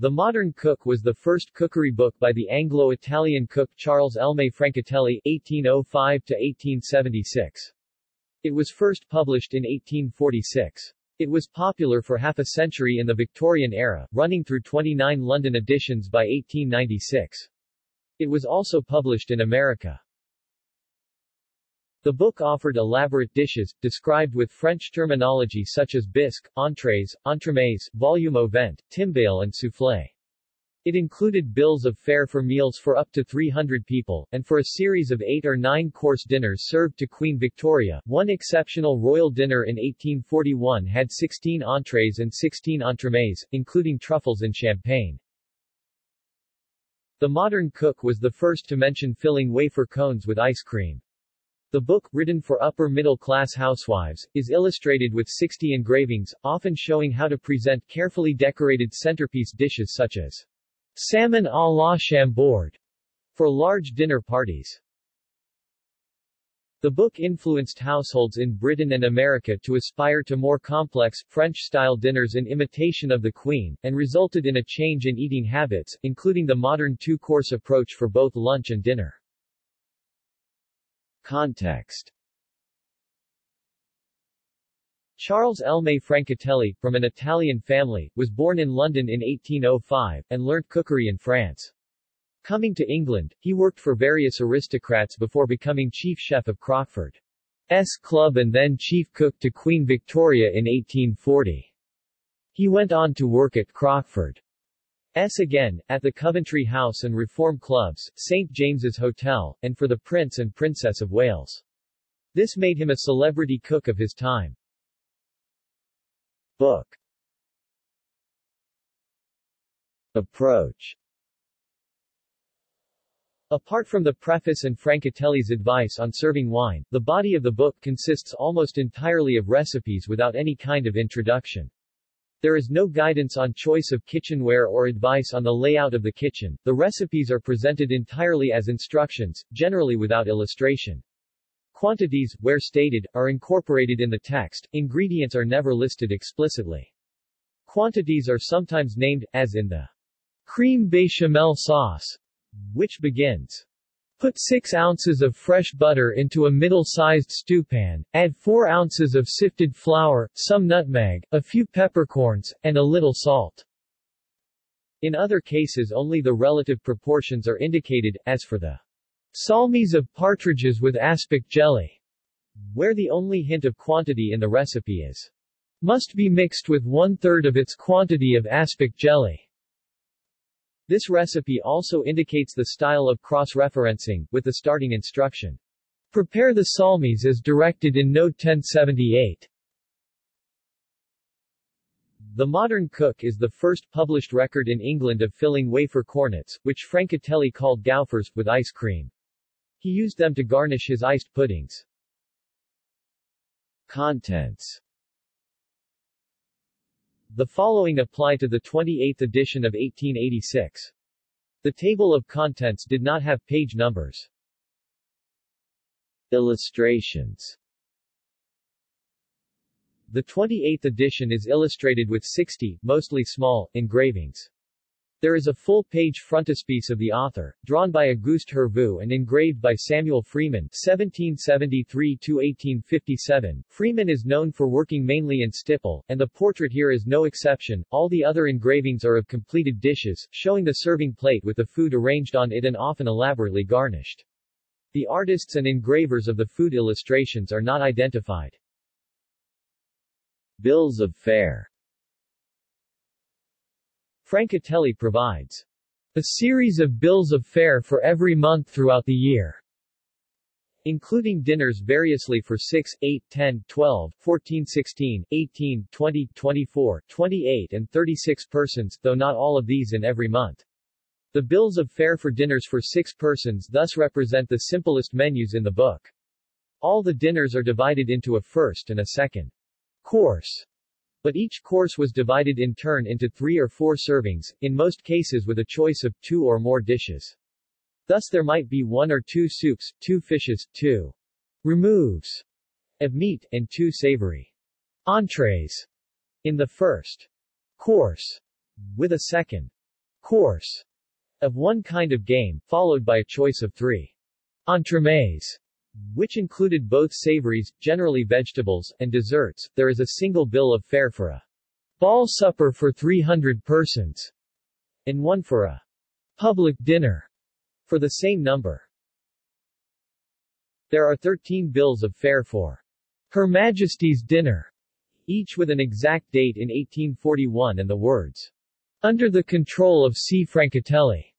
The Modern Cook was the first cookery book by the Anglo-Italian cook Charles Elme Francatelli (1805–1876). It was first published in 1846. It was popular for half a century in the Victorian era, running through 29 London editions by 1896. It was also published in America. The book offered elaborate dishes, described with French terminology such as bisque, entrees, entremets, vol-au-vent, timbale and soufflé. It included bills of fare for meals for up to 300 people, and for a series of eight or nine-course dinners served to Queen Victoria. One exceptional royal dinner in 1841 had 16 entrees and 16 entremets, including truffles and champagne. The modern cook was the first to mention filling wafer cones with ice cream. The book, written for upper-middle-class housewives, is illustrated with 60 engravings, often showing how to present carefully decorated centerpiece dishes such as salmon à la chambord for large dinner parties. The book influenced households in Britain and America to aspire to more complex, French-style dinners in imitation of the Queen, and resulted in a change in eating habits, including the modern two-course approach for both lunch and dinner. Context Charles Elme Francatelli, from an Italian family, was born in London in 1805, and learnt cookery in France. Coming to England, he worked for various aristocrats before becoming chief chef of Crockford's Club and then chief cook to Queen Victoria in 1840. He went on to work at Crockford S again, at the Coventry House and Reform Clubs, St. James's Hotel, and for the Prince and Princess of Wales. This made him a celebrity cook of his time. Book Approach Apart from the preface and Francatelli's advice on serving wine, the body of the book consists almost entirely of recipes without any kind of introduction. There is no guidance on choice of kitchenware or advice on the layout of the kitchen. The recipes are presented entirely as instructions, generally without illustration. Quantities, where stated, are incorporated in the text, ingredients are never listed explicitly. Quantities are sometimes named, as in the cream bechamel sauce, which begins Put 6 ounces of fresh butter into a middle-sized stewpan, add 4 ounces of sifted flour, some nutmeg, a few peppercorns, and a little salt. In other cases only the relative proportions are indicated, as for the salmis of partridges with aspic jelly, where the only hint of quantity in the recipe is must be mixed with one-third of its quantity of aspic jelly. This recipe also indicates the style of cross-referencing, with the starting instruction. Prepare the salmis as directed in Note 1078. The Modern Cook is the first published record in England of filling wafer cornets, which Francatelli called gaufres, with ice cream. He used them to garnish his iced puddings. Contents the following apply to the 28th edition of 1886. The table of contents did not have page numbers. Illustrations The 28th edition is illustrated with 60, mostly small, engravings. There is a full-page frontispiece of the author, drawn by Auguste Hervieu and engraved by Samuel Freeman (1773–1857). Freeman is known for working mainly in stipple, and the portrait here is no exception. All the other engravings are of completed dishes, showing the serving plate with the food arranged on it and often elaborately garnished. The artists and engravers of the food illustrations are not identified. Bills of fare Francatelli provides a series of bills of fare for every month throughout the year, including dinners variously for 6, 8, 10, 12, 14, 16, 18, 20, 24, 28 and 36 persons, though not all of these in every month. The bills of fare for dinners for six persons thus represent the simplest menus in the book. All the dinners are divided into a first and a second course. But each course was divided in turn into three or four servings, in most cases with a choice of two or more dishes. Thus there might be one or two soups, two fishes, two removes of meat, and two savory entrees in the first course, with a second course of one kind of game, followed by a choice of three entremets, which included both savories, generally vegetables, and desserts. There is a single bill of fare for a ball supper for 300 persons, and one for a public dinner for the same number. There are 13 bills of fare for Her Majesty's dinner, each with an exact date in 1841 and the words, under the control of C. Francatelli.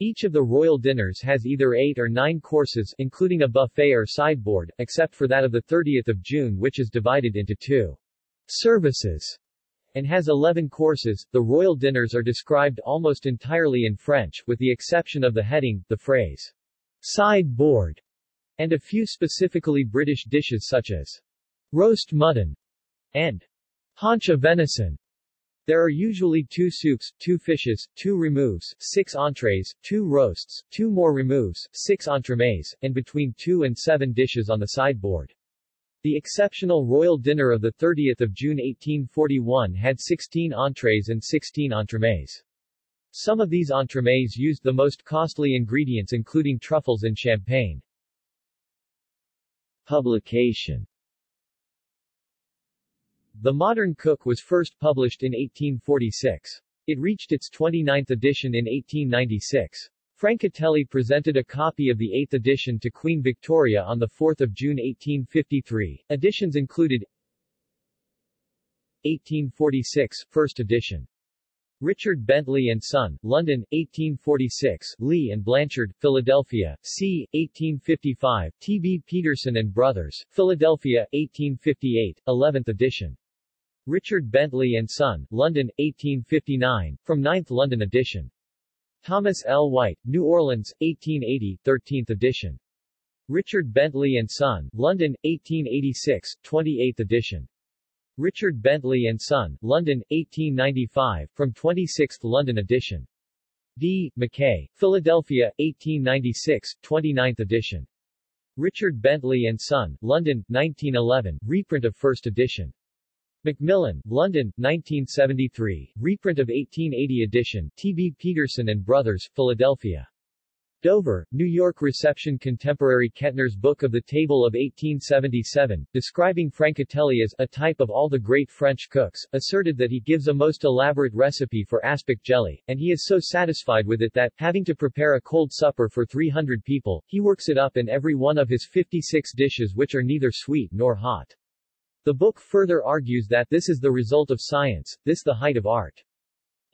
Each of the royal dinners has either eight or nine courses including a buffet or sideboard, except for that of the 30th of June which is divided into two services and has 11 courses. The royal dinners are described almost entirely in French, with the exception of the heading, the phrase sideboard, and a few specifically British dishes such as roast mutton and haunch of venison. There are usually two soups, two fishes, two removes, six entrees, two roasts, two more removes, six entremets, and between two and seven dishes on the sideboard. The exceptional royal dinner of 30 June 1841 had 16 entrees and 16 entremets. Some of these entremets used the most costly ingredients including truffles and champagne. Publication the Modern Cook was first published in 1846. It reached its 29th edition in 1896. Francatelli presented a copy of the eighth edition to Queen Victoria on 4 June 1853. Editions included 1846, first edition. Richard Bentley and Son, London, 1846, Lee and Blanchard, Philadelphia, c. 1855, T.B. Peterson and Brothers, Philadelphia, 1858, 11th edition. Richard Bentley and Son, London, 1859, from 9th London edition. Thomas L. White, New Orleans, 1880, 13th edition. Richard Bentley and Son, London, 1886, 28th edition. Richard Bentley and Son, London, 1895, from 26th London edition. D. Mackay, Philadelphia, 1896, 29th edition. Richard Bentley and Son, London, 1911, reprint of first edition. Macmillan, London, 1973, reprint of 1880 edition, T.B. Peterson and Brothers, Philadelphia. Dover, New York Reception Contemporary Kettner's Book of the Table of 1877, describing Francatelli as a type of all the great French cooks, asserted that he gives a most elaborate recipe for aspic jelly, and he is so satisfied with it that, having to prepare a cold supper for 300 people, he works it up in every one of his 56 dishes which are neither sweet nor hot. The book further argues that this is the result of science, this the height of art.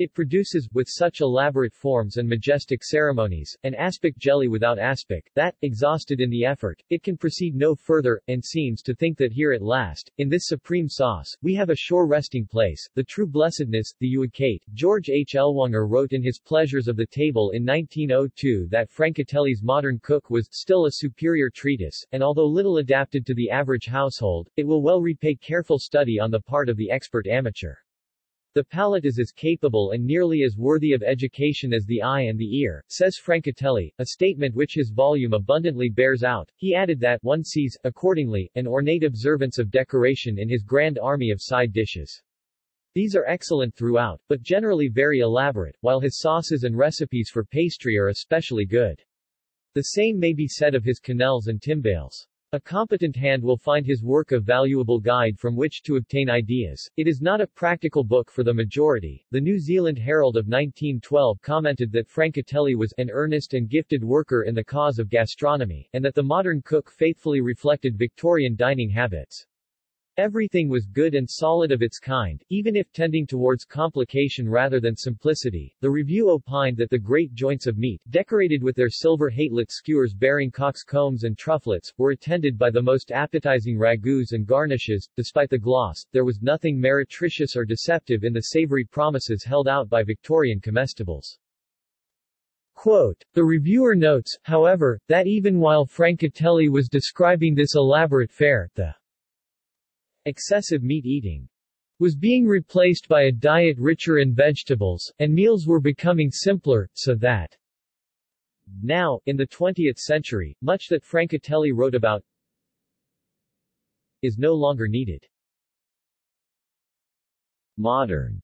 It produces, with such elaborate forms and majestic ceremonies, an aspic jelly without aspic, that, exhausted in the effort, it can proceed no further, and seems to think that here at last, in this supreme sauce, we have a sure resting place, the true blessedness, the euochate. George H. Ellwanger wrote in his Pleasures of the Table in 1902 that Francatelli's Modern Cook was still a superior treatise, and although little adapted to the average household, it will well repay careful study on the part of the expert amateur. The palate is as capable and nearly as worthy of education as the eye and the ear, says Francatelli, a statement which his volume abundantly bears out. He added that one sees, accordingly, an ornate observance of decoration in his grand army of side dishes. These are excellent throughout, but generally very elaborate, while his sauces and recipes for pastry are especially good. The same may be said of his quenelles and timbales. A competent hand will find his work a valuable guide from which to obtain ideas. It is not a practical book for the majority. The New Zealand Herald of 1912 commented that Francatelli was an earnest and gifted worker in the cause of gastronomy, and that the modern cook faithfully reflected Victorian dining habits. Everything was good and solid of its kind, even if tending towards complication rather than simplicity. The review opined that the great joints of meat, decorated with their silver hatelet skewers bearing cock's combs and trufflets, were attended by the most appetizing ragouts and garnishes. Despite the gloss, there was nothing meretricious or deceptive in the savory promises held out by Victorian comestibles. Quote, the reviewer notes, however, that even while Francatelli was describing this elaborate fare, the Excessive meat eating was being replaced by a diet richer in vegetables, and meals were becoming simpler, so that now, in the 20th century, much that Francatelli wrote about is no longer needed. Modern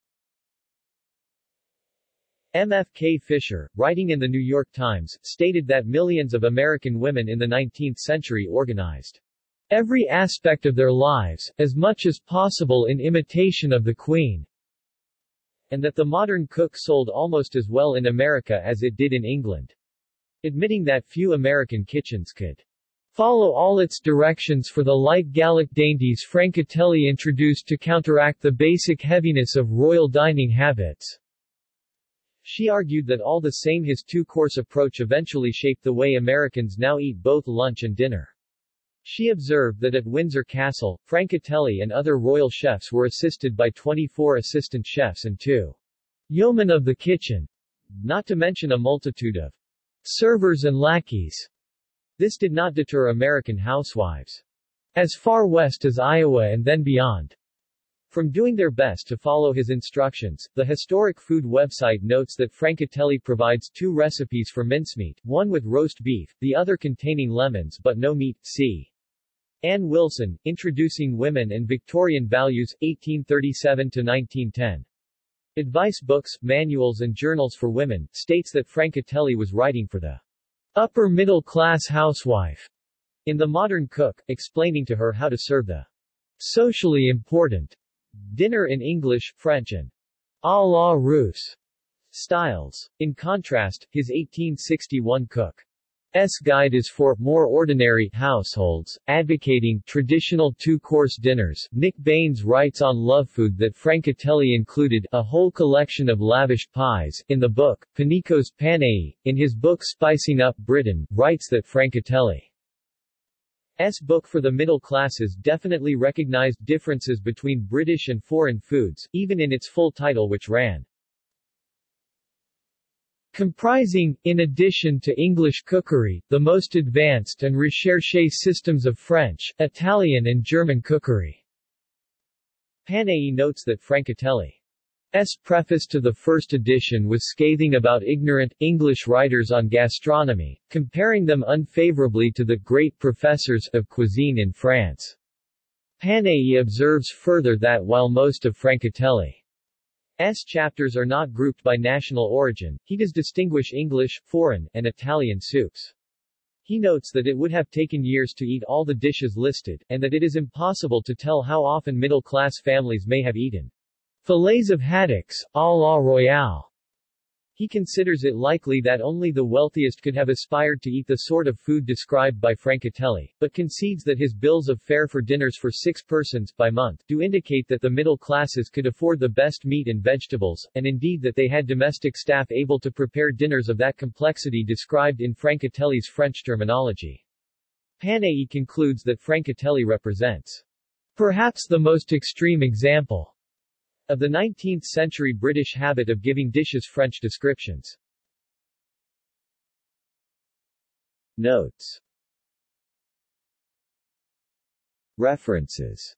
M.F.K. Fisher, writing in the New York Times, stated that millions of American women in the 19th century organized every aspect of their lives, as much as possible in imitation of the Queen, and that the modern cook sold almost as well in America as it did in England. Admitting that few American kitchens could follow all its directions for the light Gallic dainties Francatelli introduced to counteract the basic heaviness of royal dining habits. She argued that all the same his two-course approach eventually shaped the way Americans now eat both lunch and dinner. She observed that at Windsor Castle, Francatelli and other royal chefs were assisted by 24 assistant chefs and two yeomen of the kitchen, not to mention a multitude of servers and lackeys. This did not deter American housewives as far west as Iowa and then beyond from doing their best to follow his instructions, the Historic Food website notes that Francatelli provides two recipes for mincemeat, one with roast beef, the other containing lemons but no meat, c. Ann Wilson, Introducing Women and Victorian Values, 1837-1910. Advice books, manuals and journals for women, states that Francatelli was writing for the upper middle class housewife in The Modern Cook, explaining to her how to serve the socially important dinner in English, French and à la Russe styles. In contrast, his 1861 cook S guide is for more ordinary households, advocating traditional two-course dinners. Nick Baines writes on love food that Francatelli included a whole collection of lavish pies in the book Panikos Panayi. In his book Spicing Up Britain, writes that Francatelli's book for the middle classes definitely recognized differences between British and foreign foods, even in its full title which ran comprising, in addition to English cookery, the most advanced and recherché systems of French, Italian and German cookery. Panayi notes that Francatelli's preface to the first edition was scathing about ignorant, English writers on gastronomy, comparing them unfavorably to the great professors of cuisine in France. Panayi observes further that while most of Francatelli S chapters are not grouped by national origin, he does distinguish English, foreign, and Italian soups. He notes that it would have taken years to eat all the dishes listed, and that it is impossible to tell how often middle-class families may have eaten. Fillets of haddocks, à la royale, he considers it likely that only the wealthiest could have aspired to eat the sort of food described by Francatelli, but concedes that his bills of fare for dinners for six persons by month do indicate that the middle classes could afford the best meat and vegetables, and indeed that they had domestic staff able to prepare dinners of that complexity described in Francatelli's French terminology. Panayi concludes that Francatelli represents perhaps the most extreme example of the 19th-century British habit of giving dishes French descriptions. Notes References